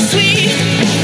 sweet.